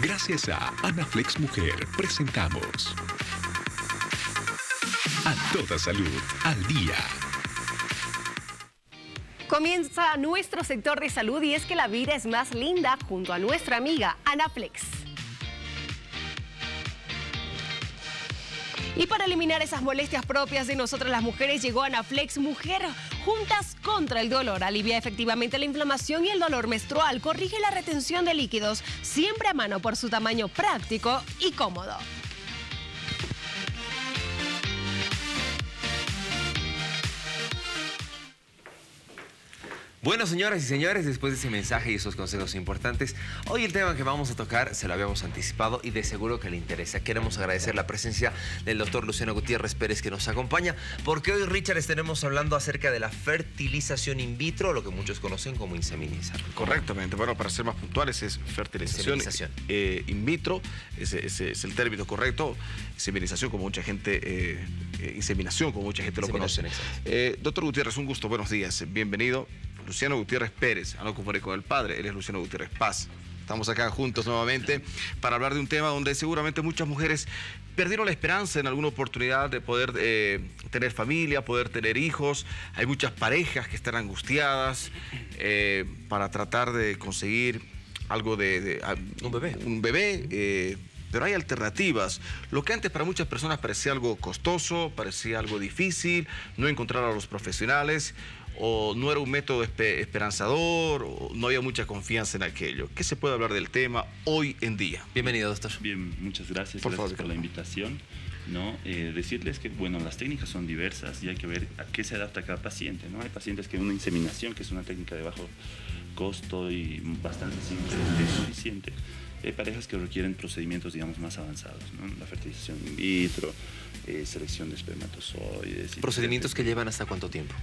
Gracias a Anaflex Mujer presentamos A Toda Salud al Día. Comienza nuestro sector de salud y es que la vida es más linda junto a nuestra amiga Anaflex. Y para eliminar esas molestias propias de nosotras las mujeres llegó Anaflex Mujer juntas contra el dolor. Alivia efectivamente la inflamación y el dolor menstrual. Corrige la retención de líquidos, siempre a mano por su tamaño práctico y cómodo. Bueno, señoras y señores, después de ese mensaje y esos consejos importantes, hoy el tema que vamos a tocar se lo habíamos anticipado y de seguro que le interesa. Queremos agradecer la presencia del doctor Luciano Gutiérrez Pérez que nos acompaña, porque hoy, Richard, estaremos hablando acerca de la fertilización in vitro, lo que muchos conocen como inseminizar. Correctamente. Bueno, para ser más puntuales, es fertilización eh, in vitro, ese, es el término correcto. Inseminización, como mucha gente, eh, eh, inseminación, como mucha gente lo conoce. doctor Gutiérrez, un gusto, buenos días, bienvenido. Luciano Gutiérrez Pérez, a no confundir con el padre, él es Luciano Gutiérrez Paz. Estamos acá juntos nuevamente para hablar de un tema donde seguramente muchas mujeres perdieron la esperanza en alguna oportunidad de poder eh, tener familia, poder tener hijos. Hay muchas parejas que están angustiadas eh, para tratar de conseguir algo de... un bebé. Un bebé. Eh, pero hay alternativas. Lo que antes para muchas personas parecía algo costoso, parecía algo difícil, no encontrar a los profesionales o no era un método esperanzador, o no había mucha confianza en aquello. ¿Qué se puede hablar del tema hoy en día? Bienvenido, doctor. Bien, muchas gracias, por, por la invitación. ¿no? Eh, decirles que, bueno, las técnicas son diversas y hay que ver a qué se adapta cada paciente, ¿no? Hay pacientes que una inseminación, que es una técnica de bajo costo y bastante simple y suficiente. Hay parejas que requieren procedimientos, digamos, más avanzados, ¿no? La fertilización in vitro, eh, selección de espermatozoides. ¿Procedimientos que llevan hasta cuánto tiempo?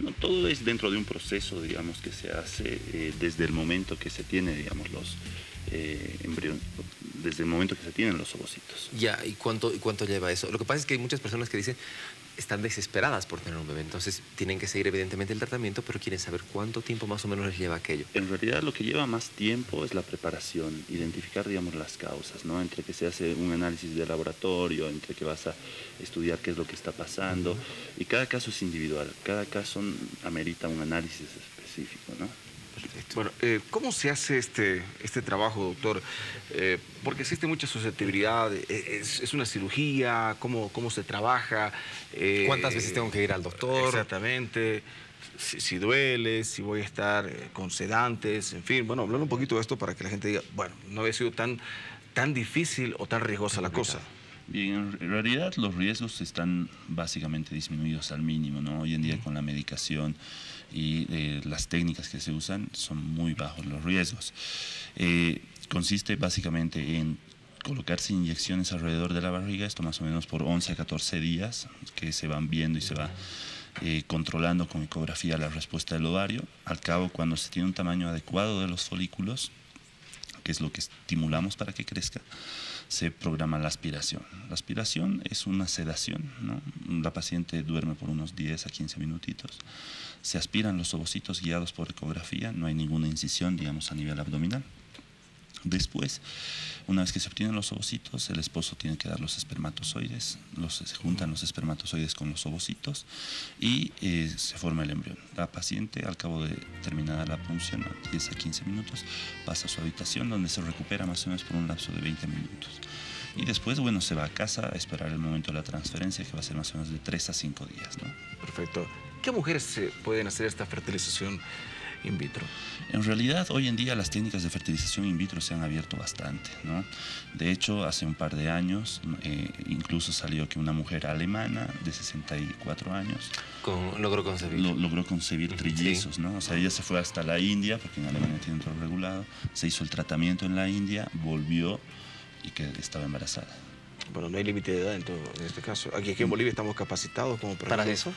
No, todo es dentro de un proceso, digamos, que se hace eh, desde el momento que se tiene, digamos, los eh, embriones, desde el momento que se tienen los ovocitos. Ya, ¿y cuánto, ¿y cuánto lleva eso? Lo que pasa es que hay muchas personas que dicen, están desesperadas por tener un bebé, entonces tienen que seguir evidentemente el tratamiento, pero quieren saber cuánto tiempo más o menos les lleva aquello. En realidad lo que lleva más tiempo es la preparación, identificar, digamos, las causas, ¿no? Entre que se hace un análisis de laboratorio, entre que vas a estudiar qué es lo que está pasando, y cada caso es individual, cada caso amerita un análisis específico, ¿no? Bueno, eh, ¿cómo se hace este, este trabajo, doctor? Eh, porque existe mucha susceptibilidad, eh, es, una cirugía, ¿cómo, cómo se trabaja? ¿Cuántas veces tengo que ir al doctor? Exactamente. Si, duele, si voy a estar con sedantes, en fin, bueno, hablar un poquito de esto para que la gente diga, bueno, no había sido tan, tan difícil o tan riesgosa la cosa. Bien, en realidad los riesgos están básicamente disminuidos al mínimo, ¿no? Hoy en día con la medicación y eh, las técnicas que se usan son muy bajos los riesgos. Eh, consiste básicamente en colocarse inyecciones alrededor de la barriga, esto más o menos por 11 a 14 días, que se van viendo y se va eh, controlando con ecografía la respuesta del ovario. Al cabo, cuando se tiene un tamaño adecuado de los folículos, que es lo que estimulamos para que crezca, se programa la aspiración. La aspiración es una sedación. La paciente duerme por unos 10 a 15 minutitos. Se aspiran los ovocitos guiados por ecografía, no hay ninguna incisión, digamos, a nivel abdominal. Después, una vez que se obtienen los ovocitos, el esposo tiene que dar los espermatozoides, los, se juntan los espermatozoides con los ovocitos y eh, se forma el embrión. La paciente, al cabo de terminada la punción, 10 a 15 minutos, pasa a su habitación donde se recupera más o menos por un lapso de 20 minutos. Y después, bueno, se va a casa a esperar el momento de la transferencia, que va a ser más o menos de 3 a 5 días. Perfecto. ¿Qué mujeres pueden hacer esta fertilización? In vitro? En realidad, hoy en día las técnicas de fertilización in vitro se han abierto bastante. ¿no? De hecho, hace un par de años eh, incluso salió que una mujer alemana de 64 años logró concebir. logró concebir trillizos. ¿no? O sea, ella se fue hasta la India, porque en Alemania tiene todo regulado, se hizo el tratamiento en la India, volvió y que estaba embarazada. Bueno, no hay límite de edad en, todo, en este caso. Aquí, aquí en Bolivia estamos capacitados como para eso.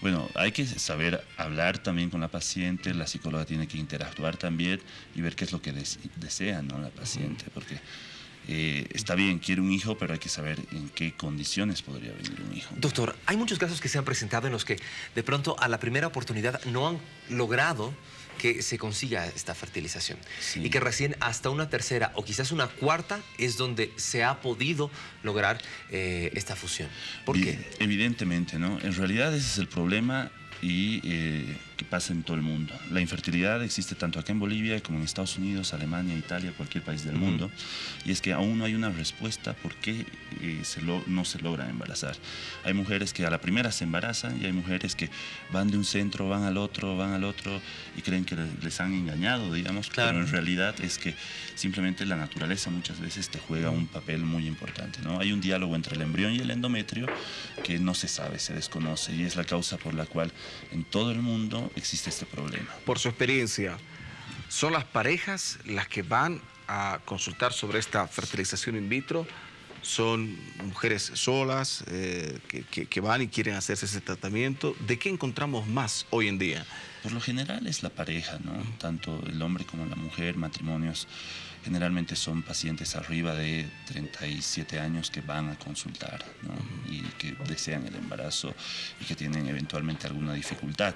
Bueno, hay que saber hablar también con la paciente, la psicóloga tiene que interactuar también y ver qué es lo que desea ¿no? la paciente, porque eh, está bien, quiere un hijo, pero hay que saber en qué condiciones podría venir un hijo. Doctor, hay muchos casos que se han presentado en los que de pronto a la primera oportunidad no han logrado que se consiga esta fertilización. Y que recién hasta una tercera o quizás una cuarta es donde se ha podido lograr eh, esta fusión. ¿Por qué? Evidentemente, ¿no? En realidad ese es el problema y eh, que pasa en todo el mundo. La infertilidad existe tanto acá en Bolivia como en Estados Unidos, Alemania, Italia, cualquier país del mundo. Y es que aún no hay una respuesta por qué eh, se no se logra embarazar. Hay mujeres que a la primera se embarazan y hay mujeres que van de un centro, van al otro, van al otro y creen que les han engañado, digamos. Claro. Pero en realidad es que simplemente la naturaleza muchas veces te juega un papel muy importante. ¿no? Hay un diálogo entre el embrión y el endometrio que no se sabe, se desconoce y es la causa por la cual en todo el mundo existe este problema. Por su experiencia, ¿son las parejas las que van a consultar sobre esta fertilización in vitro? ¿Son mujeres solas eh, que, van y quieren hacerse ese tratamiento? ¿De qué encontramos más hoy en día? Por lo general es la pareja, ¿no? Tanto el hombre como la mujer, matrimonios generalmente son pacientes arriba de 37 años que van a consultar y que desean el embarazo y que tienen eventualmente alguna dificultad.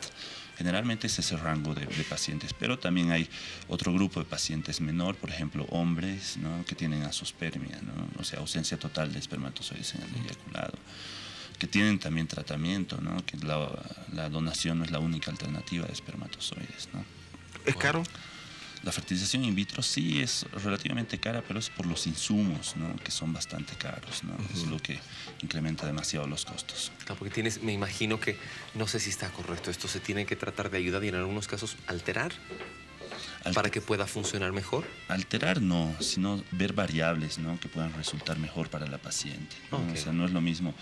Generalmente es ese rango de, pacientes, pero también hay otro grupo de pacientes menor, por ejemplo, hombres que tienen asospermia, o sea, ausencia total de espermatozoides en el eyaculado que tienen también tratamiento, que la, donación no es la única alternativa de espermatozoides. ¿Es caro? La fertilización in vitro sí es relativamente cara, pero es por los insumos, ¿no? que son bastante caros. ¿no? Es lo que incrementa demasiado los costos. Claro, porque tienes, me imagino que, no sé si está correcto, esto se tiene que tratar de ayudar y en algunos casos alterar para que pueda funcionar mejor? Alterar no, sino ver variables ¿no? que puedan resultar mejor para la paciente. O sea, no es lo mismo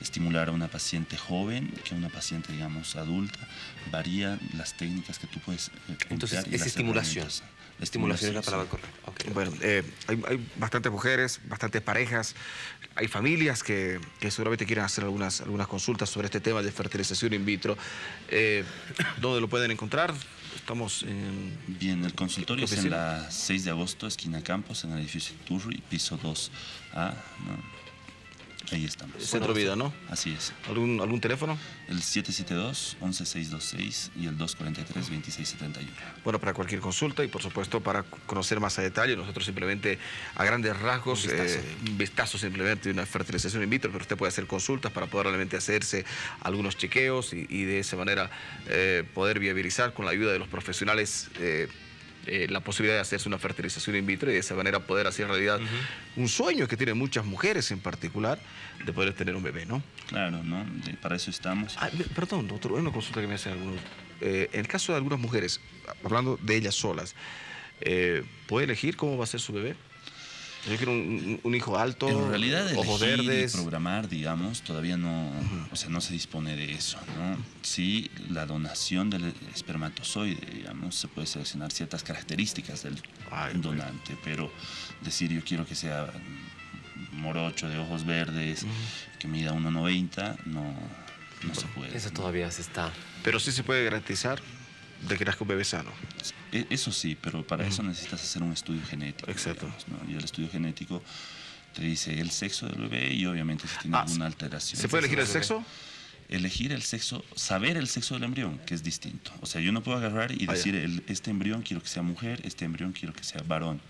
estimular a una paciente joven que a una paciente, digamos, adulta. Varían las técnicas que tú puedes... Eh, Entonces, es estimulación. La estimulación es la palabra correcta. Bueno, eh, hay, bastantes mujeres, bastantes parejas, hay familias que, seguramente quieren hacer algunas, algunas consultas sobre este tema de fertilización in vitro. Eh, ¿Dónde lo pueden encontrar? Estamos en... Bien, el consultorio es en la 6 de agosto, esquina Campos, en el edificio Turri, piso 2A. Ahí estamos. Centro Vida, ¿no? Así es. ¿Algún, algún teléfono? El 772-11626 y el 243-2671. Bueno, para cualquier consulta y por supuesto para conocer más a detalle, nosotros simplemente a grandes rasgos, un vistazo, eh, vistazo simplemente de una fertilización in vitro, pero usted puede hacer consultas para poder realmente hacerse algunos chequeos y, de esa manera eh, poder viabilizar con la ayuda de los profesionales. Eh, eh, la posibilidad de hacerse una fertilización in vitro y de esa manera poder hacer realidad un sueño que tienen muchas mujeres en particular de poder tener un bebé, ¿no? Claro, ¿no? para eso estamos. Ah, perdón, doctor, una consulta que me hacen algunos. Eh, en el caso de algunas mujeres, hablando de ellas solas, eh, ¿puede elegir cómo va a ser su bebé? Yo quiero un, hijo alto, en realidad, ojos verdes. programar, digamos, todavía no, o sea, no se dispone de eso, ¿no? Sí, la donación del espermatozoide, digamos, se puede seleccionar ciertas características del donante, pero decir yo quiero que sea morocho, de ojos verdes, que mida 1,90, no, no se puede. Eso todavía se está. Pero sí se puede garantizar de que nazca un bebé sano. E, eso sí, pero para eso necesitas hacer un estudio genético. Exacto. Y el estudio genético te dice el sexo del bebé y obviamente si tiene ah, alguna alteración. ¿Se puede elegir el sexo? Elegir el sexo, saber el sexo del embrión, que es distinto. O sea, yo no puedo agarrar y ah, decir, este embrión quiero que sea mujer, este embrión quiero que sea varón.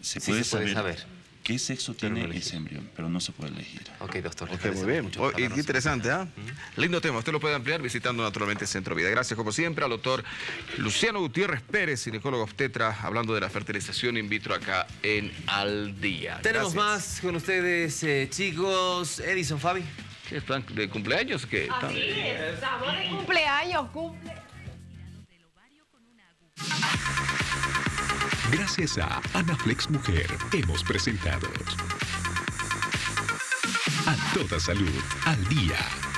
Se puede, saber qué sexo tiene ese embrión, pero no se puede elegir. Ok, doctor. muy bien. Oh, interesante, ¿ah? Lindo tema. Usted lo puede ampliar visitando naturalmente Centro Vida. Gracias, como siempre, al doctor Luciano Gutiérrez Pérez, ginecólogo obstetra, hablando de la fertilización in vitro acá en Al Día. Tenemos más con ustedes, eh, chicos. Edison, Fabi. ¿Qué están de cumpleaños? ¿Qué? Así es, estamos de cumpleaños, cumple. Gracias a Anaflex Mujer hemos presentado A Toda Salud, al día.